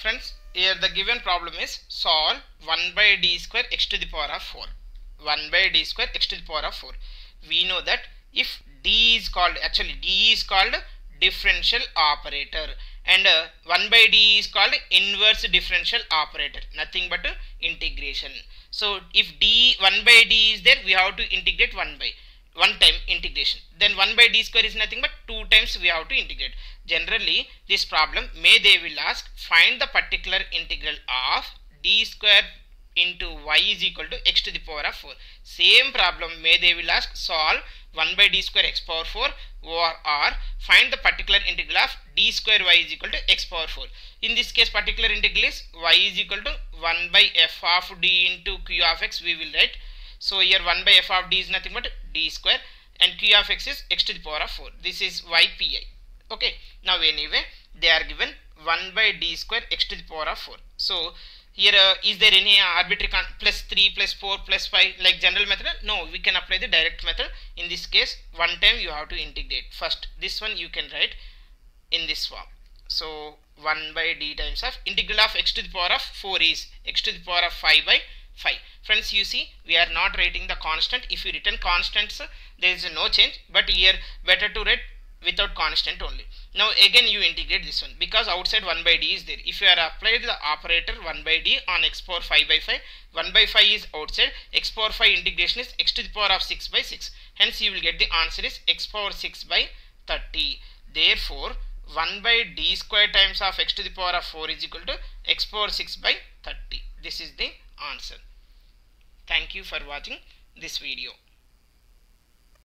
Friends, here the given problem is solve 1 by d square x to the power of 4. 1 by d square x to the power of 4. We know that if d is called, actually d is called differential operator and uh, 1 by d is called inverse differential operator. Nothing but uh, integration. So if d 1 by d is there, we have to integrate 1 by one time integration then 1 by d square is nothing but 2 times we have to integrate generally this problem may they will ask find the particular integral of d square into y is equal to x to the power of 4 same problem may they will ask solve 1 by d square x power 4 or, or find the particular integral of d square y is equal to x power 4 in this case particular integral is y is equal to 1 by f of d into q of x we will write so here 1 by f of d is nothing but d square and q of x is x to the power of 4. This is ypi. Okay. Now anyway they are given 1 by d square x to the power of 4. So here uh, is there any arbitrary plus 3 plus 4 plus 5 like general method? No, we can apply the direct method. In this case one time you have to integrate. First this one you can write in this form. So 1 by d times of integral of x to the power of 4 is x to the power of 5 by 5 friends you see we are not writing the constant if you written constants there is no change but here better to write without constant only. Now again you integrate this one. Because outside 1 by d is there. If you are applied the operator 1 by d on x power 5 by 5 1 by 5 is outside x power 5 integration is x to the power of 6 by 6 hence you will get the answer is x power 6 by 30 therefore 1 by d square times of x to the power of 4 is equal to x power 6 by 30 this is the answer. Thank you for watching this video.